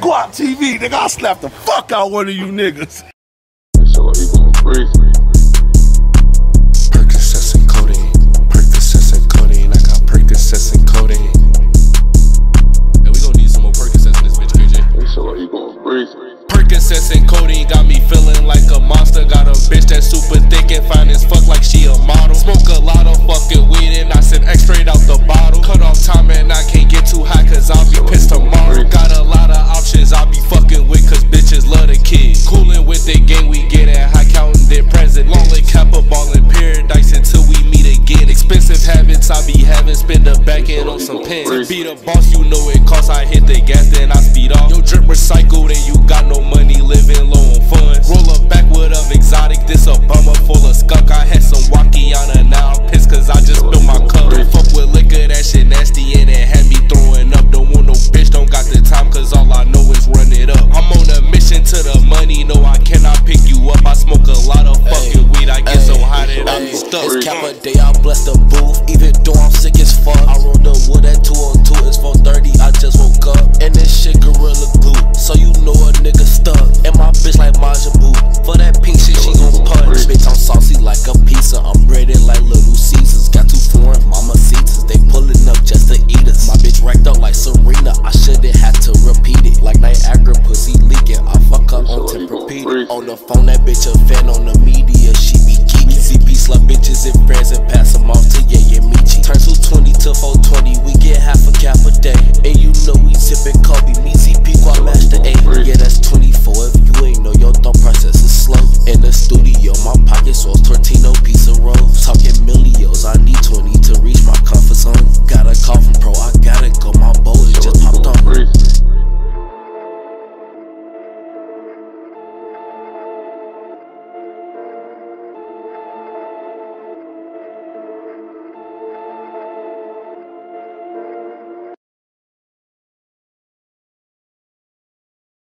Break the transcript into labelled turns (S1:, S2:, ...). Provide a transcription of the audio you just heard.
S1: Guap TV, nigga. I slap the fuck out one of you niggas.
S2: So like you gonna breathe.
S3: Percocets and codeine. Percocets and codeine. I got Percocets and codeine. And we gonna need some more Percocets in this bitch, KJ.
S2: So like you gonna breathe.
S3: Percocets and codeine got me feeling like a monster. Got a bitch that's super thick and back end on some pens. Be the boss, you know it costs. I hit the gas, then I speed off. Your drip recycled and you
S4: day I bless the booth, even though I'm sick as fuck. I rolled the wood at 202, it's 430, I just woke up. And this shit gorilla glue, so you know a nigga stuck. And my bitch like Majin Buu, for that pink shit she gon' punch. Bitch, I'm saucy like a pizza, I'm breaded like Little Caesars. Got two foreign mama seats, they pullin' up just to eat us. My bitch racked up like Serena, I shouldn't have to repeat it. Like Niagara pussy leaking, I fuck up on temper On the phone, that bitch a fan on the media. Slap bitches in friends and pass them off to yeah, yeah, Michi. Turn 220 to 420